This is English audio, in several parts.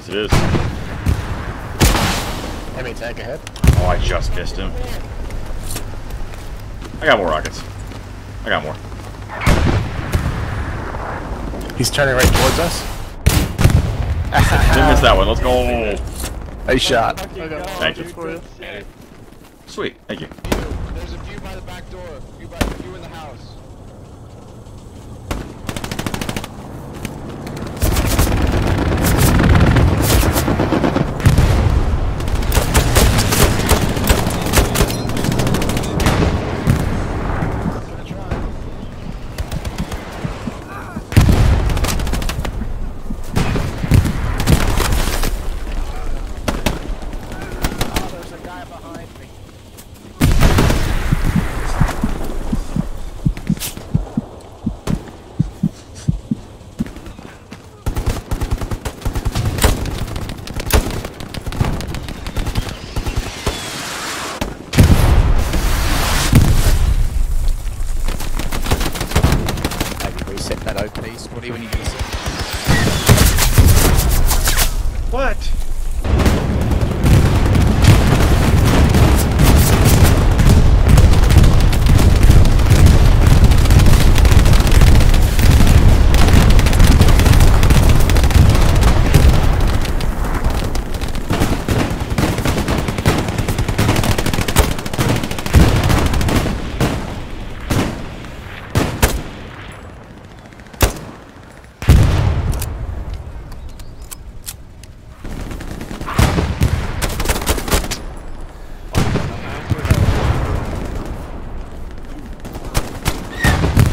Yes, it is. Enemy tank ahead. Oh, I just missed him. I got more rockets. I got more. He's turning right towards us. Didn't miss that one. Let's go. Nice shot. Thank you. Sweet. Thank you. There's a few by the back door. A few, by, a few in the house. Oh, there's a guy behind me. Maybe east. What do you you use it? What?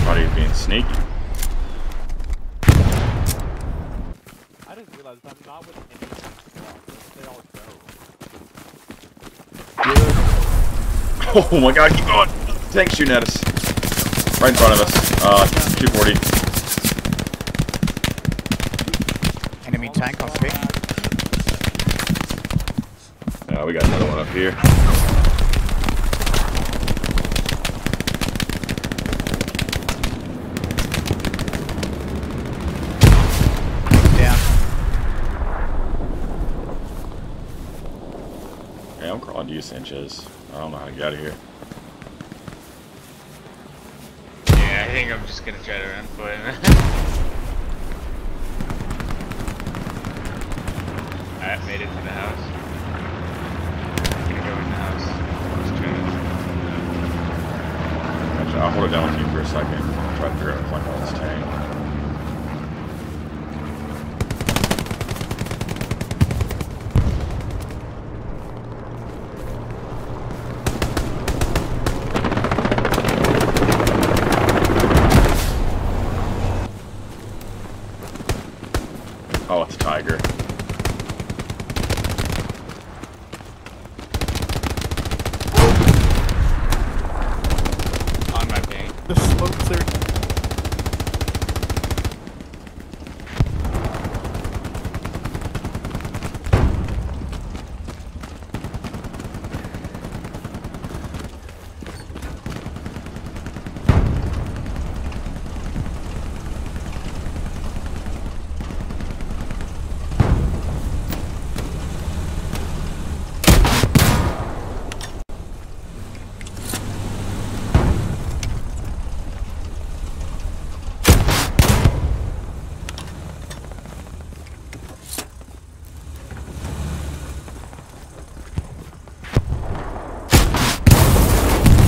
Thought he was being sneaky. I didn't realize I'm not with any They all go. Oh my god, keep going! Tank shooting at us. Right in front of us. Uh, 240. Enemy tank on me. Uh, we got another one up here. Down. Hey, I'm crawling to you, Sanchez. I don't know how to get out of here. Yeah, I think I'm just gonna try to run for him. Alright, made it to the house. Gonna go in the house. Just try to- I'll hold it down with you for a second. The smoke cleared.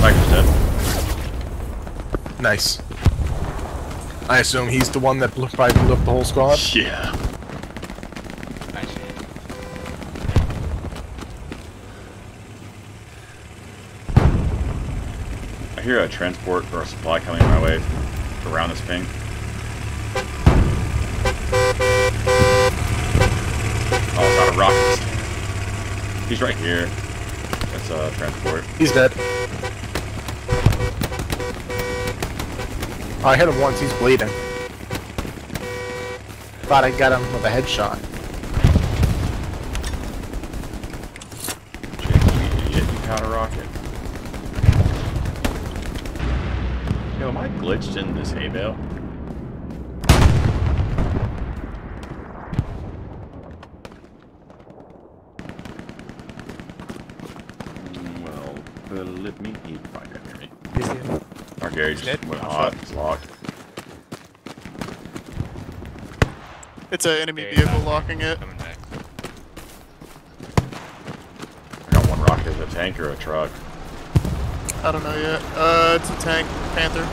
Tiger's dead. Nice. I assume he's the one that blew, probably blew up the whole squad. Yeah. Nice. I hear a transport or a supply coming my way around this ping. Oh, it's out of rockets. He's right here. That's a transport. He's dead. Oh, I hit him once, he's bleeding. Thought I got him with a headshot. Jake, you rocket. Yo, am I glitched in this hay bale? Mm, well, let me eat fire near me. He's in. Our Gary just Dead? went hot. It's locked. It's an enemy Okay, vehicle locking it. I got one rocket. Is it a tank or a truck? I don't know yet. Uh, it's a tank. Panther.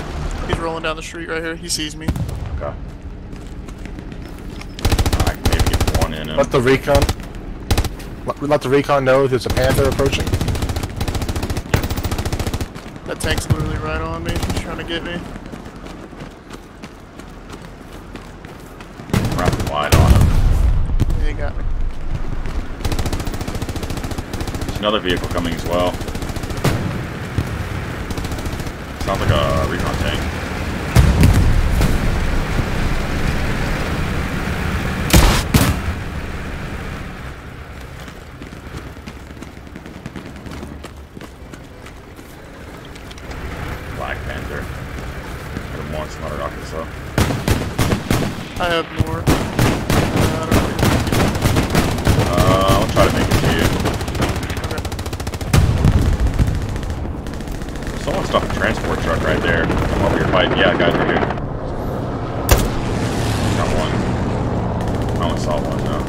He's rolling down the street right here. He sees me. Okay. I can maybe get one in him. Let the recon. Let, let the recon know there's a panther approaching. That tank's literally right on me. He's trying to get me. Wrap wide on him. Yeah, he got me. There's another vehicle coming as well. Sounds like a recon tank. Black Panther. Hit him once, not a rocket, so. I have more. Uh, uh, I'll try to make it to you. Okay. Someone stopped a transport truck right there. Come over here, fight. Yeah, guys right here. Got one. I only saw one though.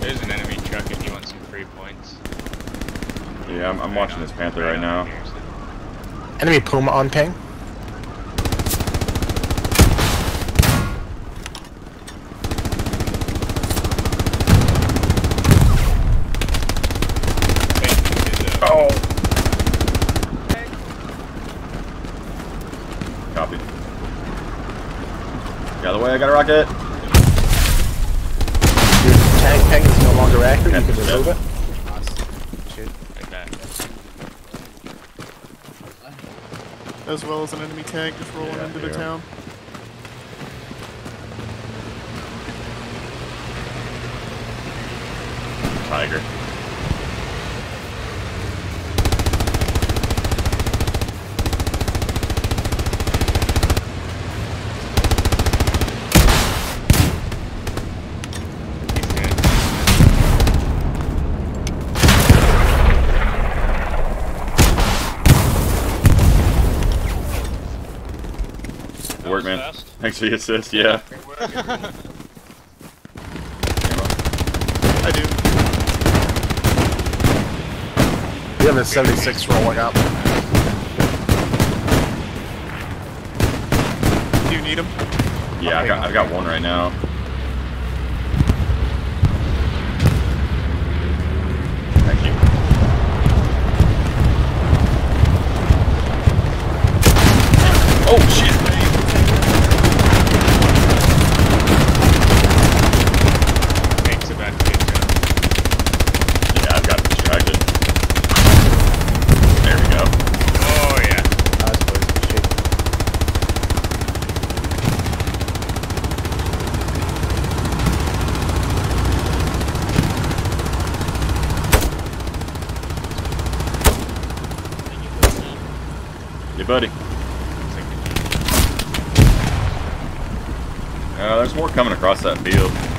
There's an enemy truck if you want some free points. Yeah, I'm, I'm watching this Panther right now. Enemy Puma on ping. Thank you! Copy. Get out of the way, I got a rocket! Your tank ping is no longer active. You can remove it. Right back. As well as an enemy tank just rolling Yeah, into the yeah. town. Tiger. Thanks for the assist, yeah. I do. We have a 76 rolling up. Do you need him? Yeah, I got, I've got one right now. Thank you. Oh shit! Tank's about to get jumped. Yeah, I've got distracted. There we go. Oh yeah. Nice, boys. Shit. Hey, buddy. Uh, there's more coming across that field.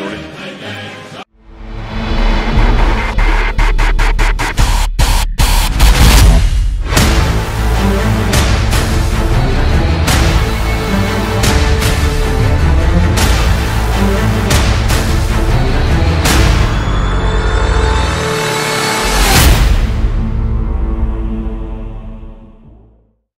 Not